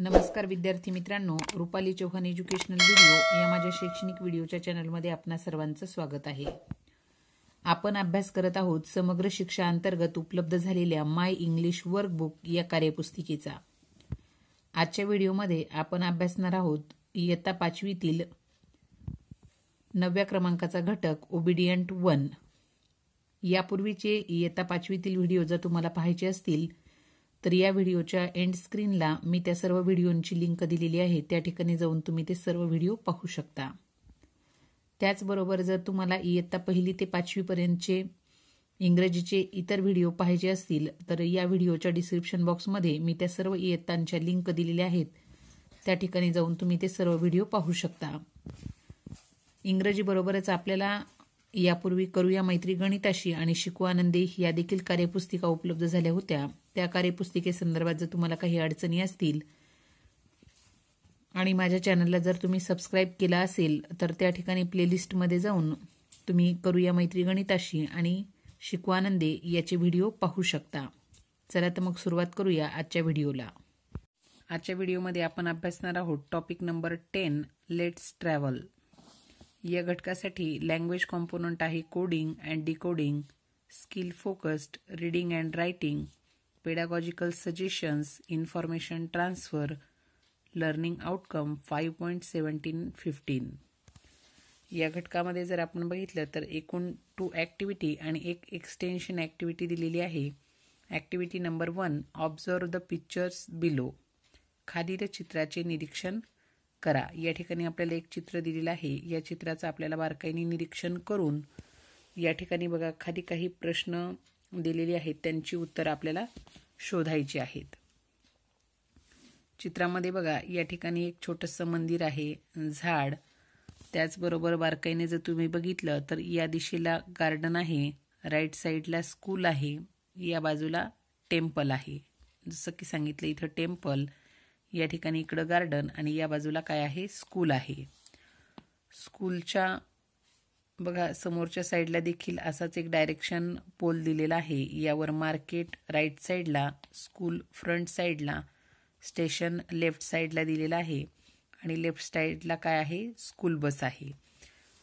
नमस्कार विद्यार्थी मित्रांनो रुपाली चौहान एज्युकेशनल व्हिडिओ या माझ्या शैक्षणिक व्हिडिओच्या चॅनलमध्ये आपणा सर्वांचं स्वागत आहे. आपण अभ्यास करत आहोत समग्र शिक्षा अंतर्गत उपलब्ध झालेल्या माय इंग्लिश वर्कबुक या कार्यपुस्तिकेचा. आजच्या व्हिडिओमध्ये आपण अभ्यासणार आहोत इयत्ता पाचवीतील नवव्या क्रमांकाचा घटक ओबिडियंट वन यापूर्वीचे इयत्ता पाचवीतील व्हिडिओ जर तुम्हाला पाहायचे असतील तर या व्हिडिओच्या एंड स्क्रीनला मी त्या सर्व व्हिडिओंची लिंक दिलेली आहे. त्या ठिकाणी जाऊन तुम्ही ते सर्व व्हिडिओ पाहू शकता. त्याचबरोबर जर तुम्हाला इयत्ता पहिली ते पाचवीपर्यंतचे इंग्रजीचे इतर व्हिडिओ पाहिजे असतील तर या व्हिडिओच्या डिस्क्रिप्शन बॉक्समध्ये मी त्या सर्व इयत्तांच्या लिंक दिलेल्या आहेत. त्या ठिकाणी जाऊन तुम्ही ते सर्व व्हिडिओ पाहू शकता. इंग्रजीबरोबरच आपल्याला यापूर्वी करूया मैत्री गणिताशी आणि शिकू आनंदी या देखील कार्यपुस्तिका उपलब्ध झाल्या होत्या. त्या कार्यपुस्तिकेसंदर्भात जर तुम्हाला काही अडचणी असतील आणि माझ्या चॅनलला जर तुम्ही सबस्क्राईब केला असेल तर त्या ठिकाणी प्लेलिस्टमध्ये जाऊन तुम्ही करूया मैत्री गणिताशी आणि शिकवानंदे आनंदे याचे व्हिडिओ पाहू शकता. चला तर मग सुरुवात करूया आजच्या व्हिडिओला आजच्या व्हिडिओमध्ये आपण अभ्यासणार आहोत topic number ten let's travel या घटकासाठी लँग्वेज कॉम्पोनंट आहे coding and decoding skill focused reading and writing pedagogical suggestions information transfer learning outcome five point seventeen fifteen या घटकामध्ये जर आपण बघितलं तर एकूण टू ॲक्टिव्हिटी आणि एक एक्सटेन्शन ॲक्टिव्हिटी दिलेली आहे. Activity number one observe the pictures below खालील चित्राचे निरीक्षण करा. या ठिकाणी आपल्याला एक चित्र दिलेलं आहे. या चित्राचं आपल्याला बारकाईने निरीक्षण करून या ठिकाणी बघा खाली काही प्रश्न दिलेली आहेत त्यांची उत्तरं आपल्याला शोधायची आहेत. चित्रामध्ये बघा या ठिकाणी एक छोटंसं मंदिर आहे झाड. त्याचबरोबर बारकाईने जर तुम्ही बघितलं तर या दिशेला गार्डन आहे राईट साईडला स्कूल आहे या बाजूला टेम्पल आहे. जसं की सांगितलं इथं टेम्पल या ठिकाणी इकडं गार्डन आणि या बाजूला काय आहे? स्कूल आहे. स्कूलच्या बघा समोरच्या साईडला देखील असाच एक डायरेक्शन पोल दिलेला आहे. यावर मार्केट राईट साईडला स्कूल फ्रंट साईडला स्टेशन लेफ्ट साईडला दिलेला आहे. आणि लेफ्ट साईडला काय आहे? स्कूल बस आहे.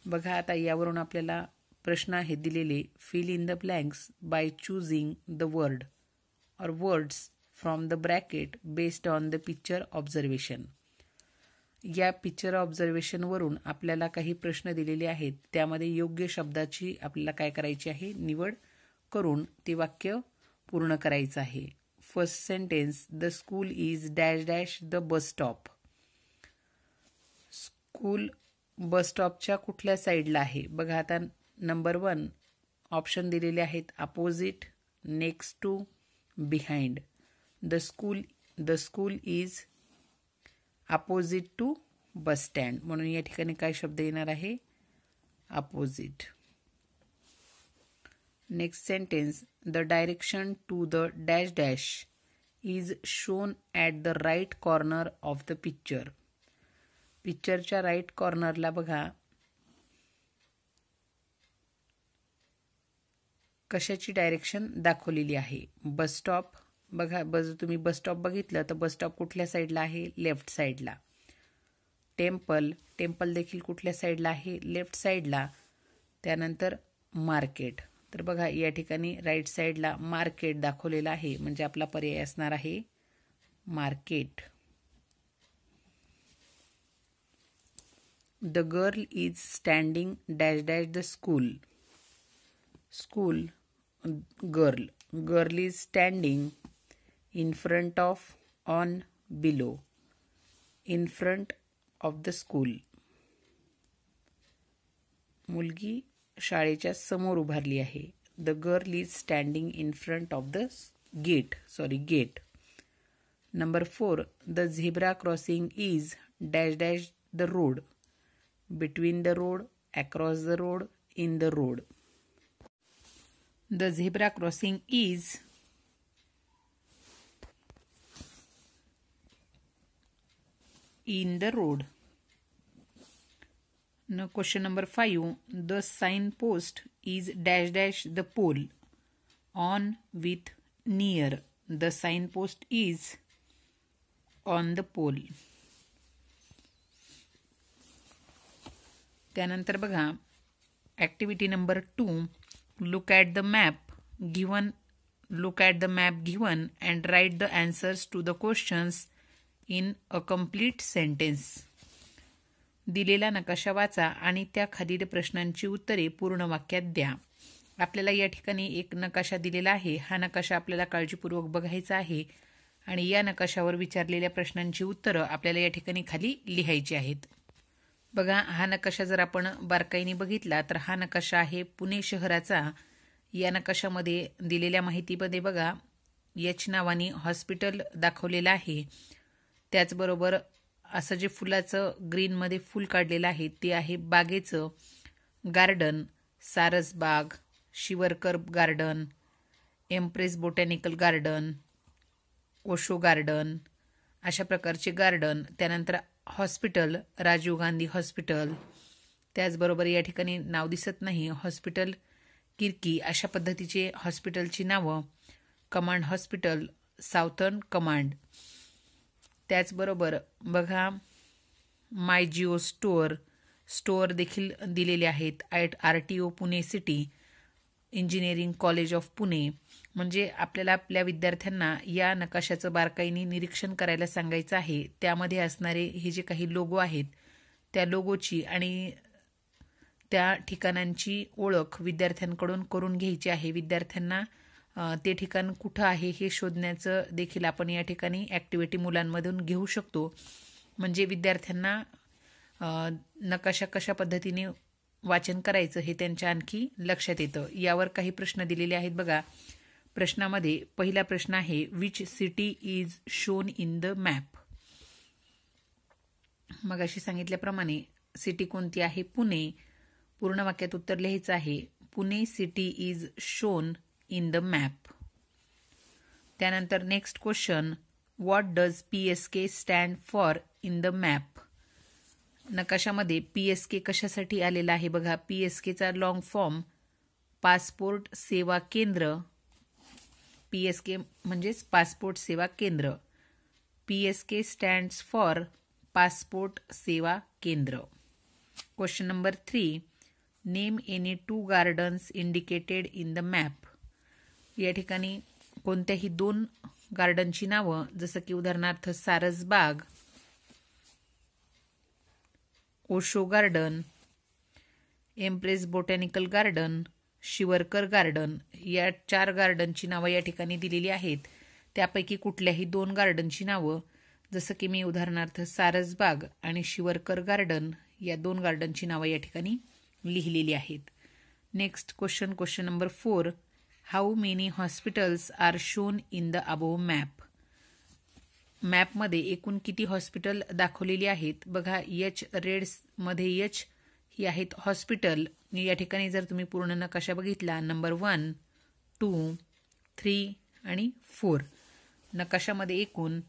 बघा आता यावरून आपल्याला प्रश्न आहेत दिलेले. Fill in the blanks by choosing the word or words from the bracket based on the picture observation या पिक्चर ऑब्झर्वेशनवरून आपल्याला काही प्रश्न दिलेले आहेत. त्यामध्ये योग्य शब्दाची आपल्याला काय करायची आहे? निवड करून ते वाक्य पूर्ण करायचं आहे. First sentence the school is dash dash the bus stop school bus स्टॉपच्या कुठल्या साईडला आहे? बघा आता नंबर वन ऑप्शन दिलेले आहेत. Opposite next to behind the school the school is opposite to bus stand म्हणून या ठिकाणी काय शब्द येणार आहे? Opposite next sentence the direction to the dash dash is shown at the right corner of the picture पिक्चरच्या right कॉर्नरला बघा. कशाची डायरेक्शन दाखवलेली आहे? बस स्टॉप बघा बस तुम्ही बस स्टॉप बघितलं तर बस स्टॉप कुठल्या साईडला आहे? लेफ्ट साईडला टेम्पल टेम्पल देखील कुठल्या साईडला आहे? लेफ्ट साईडला त्यानंतर मार्केट तर बघा या ठिकाणी राईट साईडला मार्केट दाखवलेलं आहे. म्हणजे आपला पर्याय असणार आहे market the girl is standing dash dash the school school girl girl is standing in front of, on, below, in front of the school. मुलगी शाळेच्या समोर उभारली आहे. The girl is standing in front of the gate sorry gate number four the zebra crossing is dash dash the road between the road across the road in the road the zebra crossing is in the road. Now question number 5 the signpost is dash dash the pole on with near the signpost is on the pole त्यानंतर बघा activity number two look at the map given look at the map given and write the answers to the questions in a complete sentence. दिलेला नकाशा वाचा आणि त्या खालील प्रश्नांची उत्तरे पूर्ण वाक्यात द्या. आपल्याला या ठिकाणी एक नकाशा दिलेला आहे. हा नकाशा आपल्याला काळजीपूर्वक बघायचा आहे आणि या नकाशावर विचारलेल्या प्रश्नांची उत्तरं आपल्याला या ठिकाणी खाली लिहायची आहेत. बघा हा नकाशा जर आपण बारकाईने बघितला तर हा नकाशा आहे पुणे शहराचा. या नकाशामध्ये दिलेल्या माहितीमध्ये बघा एच नावाने हॉस्पिटल दाखवलेलं आहे. त्याचबरोबर असं जे फुलाचं ग्रीनमध्ये फूल काढलेलं आहे ते आहे बागेचं garden Sarasbaug Shivarkar garden Empress botanical garden Osho garden अशा प्रकारचे गार्डन त्यानंतर हॉस्पिटल राजीव गांधी हॉस्पिटल त्याचबरोबर या ठिकाणी नाव दिसत नाही हॉस्पिटल किरकी अशा पद्धतीचे हॉस्पिटलची नावं कमांड हॉस्पिटल साऊथर्न कमांड त्याचबरोबर बघा माय जिओ स्टोअर स्टोअर देखील दिलेले आहेत at R T O Pune city engineering college of Pune म्हणजे आपल्याला आपल्या विद्यार्थ्यांना या नकाशाचं बारकाईने निरीक्षण करायला सांगायचं आहे. त्यामध्ये असणारे हे जे काही लोगो आहेत त्या लोगोची आणि त्या ठिकाणांची ओळख विद्यार्थ्यांकडून करून घ्यायची आहे. विद्यार्थ्यांना ते ठिकाण कुठं आहे हे शोधण्याचं देखील आपण या ठिकाणी ॲक्टिव्हिटी मुलांमधून घेऊ शकतो. म्हणजे विद्यार्थ्यांना नकाशा कशा पद्धतीने वाचन करायचं हे त्यांच्या आणखी लक्षात येतं. यावर काही प्रश्न दिलेले आहेत बघा. प्रश्नामध्ये पहिला प्रश्न आहे which city is shown in the map मग अशी सांगितल्याप्रमाणे सिटी कोणती आहे? पुणे. पूर्ण वाक्यात उत्तर लिहायचं आहे Pune city is shown in the map त्यानंतर next question what does P S K stand for in the map नकाशामध्ये P S K कशासाठी आलेला आहे बघा. P S केचा long form Passport Seva Kendra. P S K म्हणजेच Passport Seva Kendra. P S K stands for Passport Seva Kendra. Question number three name any two gardens indicated in the map या ठिकाणी कोणत्याही दोन गार्डनची नावं जसं की उदाहरणार्थ Sarasbaug Osho garden Empress botanical garden Shivarkar garden या चार गार्डनची नावं या ठिकाणी दिलेली आहेत. त्यापैकी कुठल्याही दोन गार्डनची नावं जसं की मी उदाहरणार्थ सारसबाग आणि शिवरकर गार्डन या दोन गार्डनची नावं या ठिकाणी लिहिलेली आहेत. Next question question number four how many hospitals are shown in the above map मॅपमध्ये एकूण किती हॉस्पिटल दाखवलेली आहेत? बघा यच रेड्समध्ये यच ही आहेत हॉस्पिटल या ठिकाणी जर तुम्ही पूर्ण नकाशा बघितला नंबर वन टू थ्री आणि फोर नकाशामध्ये एकूण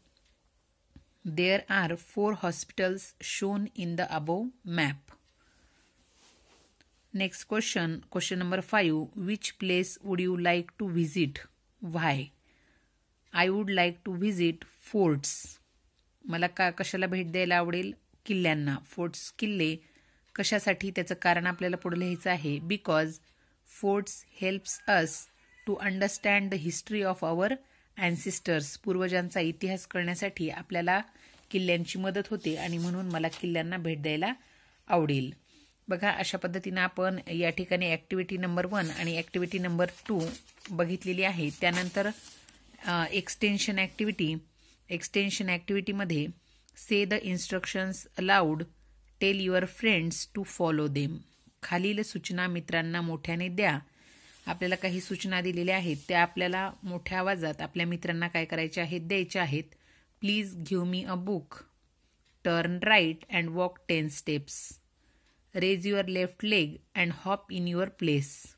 there are four hospitals shown in the above map next question question number five which place would you like to visit why I would like to visit forts मला का कशाला भेट द्यायला आवडेल? किल्ल्यांना. Forts किल्ले कशासाठी त्याचं कारण आपल्याला पुढे लिहायचं आहे? Because forts helps us to understand the history of our ancestors पूर्वजांचा इतिहास कळण्यासाठी आपल्याला किल्ल्यांची मदत होते आणि म्हणून मला किल्ल्यांना भेट द्यायला आवडेल. बघा अशा पद्धतीनं आपण या ठिकाणी ॲक्टिव्हिटी नंबर वन आणि ॲक्टिव्हिटी नंबर टू बघितलेली आहे. त्यानंतर extension activity extension ॲक्टिव्हिटीमध्ये say the instructions aloud tell your friends to follow them खालील सूचना मित्रांना मोठ्याने द्या. आपल्याला काही सूचना दिलेल्या आहेत त्या आपल्याला मोठ्या आवाजात आपल्या मित्रांना काय करायच्या आहेत द्यायच्या आहेत. प्लीज घेऊ me a book turn right and walk ten steps raise your left leg and hop in your place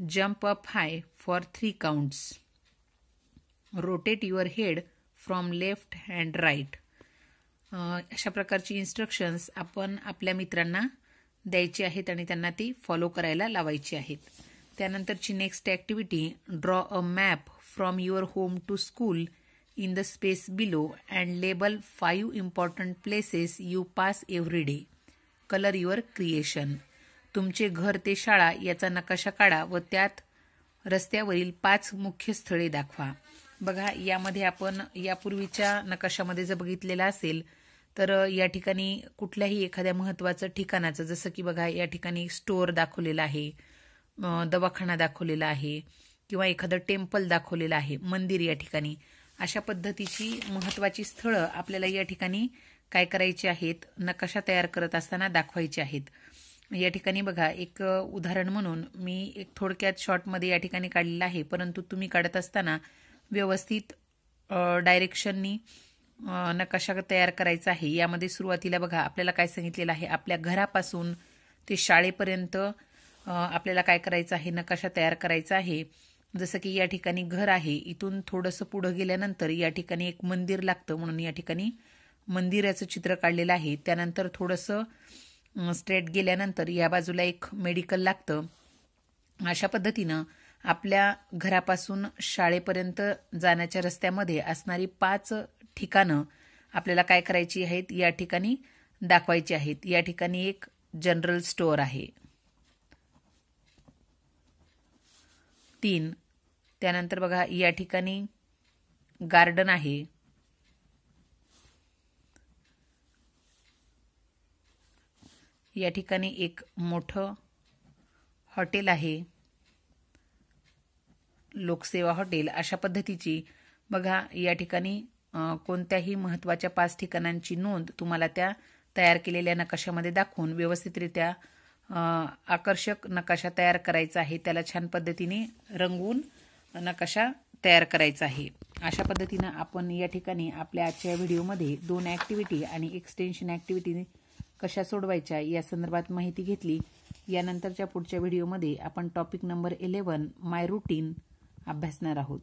jump up high for three counts rotate your head from left and right अशा प्रकारची instructions आपण आपल्या मित्रांना द्यायची आहेत आणि त्यांना ती फॉलो करायला लावायची आहेत. त्यानंतरची next activity draw a map from your home to school in the space below and label five important places you pass every day colour your creation. तुमचे घर ते शाळा याचा नकाशा काढा व त्यात रस्त्यावरील पाच मुख्य स्थळे दाखवा. बघा यामध्ये आपण यापूर्वीच्या नकाशामध्ये जर बघितलेला असेल तर या ठिकाणी कुठल्याही एखाद्या महत्त्वाचं ठिकाणाचं जसं की बघा या ठिकाणी स्टोअर दाखवलेला आहे दवाखाना दाखवलेला आहे किंवा एखादं टेम्पल दाखवलेलं आहे मंदिर या ठिकाणी. अशा पद्धतीची महत्त्वाची स्थळं आपल्याला या ठिकाणी काय करायचे आहेत नकाशा तयार करत असताना दाखवायचे आहेत. या ठिकाणी बघा एक उदाहरण म्हणून मी एक थोडक्यात शॉर्टमध्ये या ठिकाणी काढलेलं आहे परंतु तुम्ही काढत असताना व्यवस्थित डायरेक्शननी नकाशा तयार करायचा आहे यामध्ये सुरुवातीला बघा आपल्याला काय सांगितलेलं आहे आपल्या घरापासून ते शाळेपर्यंत आपल्याला काय करायचं आहे नकाशा तयार करायचा आहे. जसं की या ठिकाणी घर आहे इथून थोडंसं पुढं गेल्यानंतर या ठिकाणी एक मंदिर लागतं म्हणून या ठिकाणी मंदिराचं चित्र काढलेलं आहे. त्यानंतर थोडंसं स्ट्रेट गेल्यानंतर या बाजूला एक मेडिकल लागतं. अशा पद्धतीनं आपल्या घरापासून शाळेपर्यंत जाण्याच्या रस्त्यामध्ये असणारी पाच ठिकाणं आपल्याला काय करायची आहेत या ठिकाणी दाखवायची आहेत. या ठिकाणी एक जनरल स्टोअर आहे. तीन त्यानंतर बघा या ठिकाणी गार्डन आहे. या ठिकाणी एक मोठं हॉटेल आहे. लोकसेवा हॉटेल अशा पद्धतीची. बघा या ठिकाणी कोणत्याही महत्त्वाच्या पाच ठिकाणांची नोंद तुम्हाला त्या तयार केलेल्या नकाशामध्ये दाखवून व्यवस्थितरित्या आकर्षक नकाशा तयार करायचा आहे. त्याला छान पद्धतीने रंगवून नकाशा तयार करायचा आहे. अशा पद्धतीनं आपण या ठिकाणी आपल्या आजच्या व्हिडिओमध्ये दोन ॲक्टिव्हिटी आणि एक्सटेन्शन ॲक्टिव्हिटी कशा सोडवायच्या या संदर्भात माहिती घेतली. यानंतरच्या पुढच्या व्हिडिओमध्ये आपण topic number eleven my routine अभ्यासणार आहोत.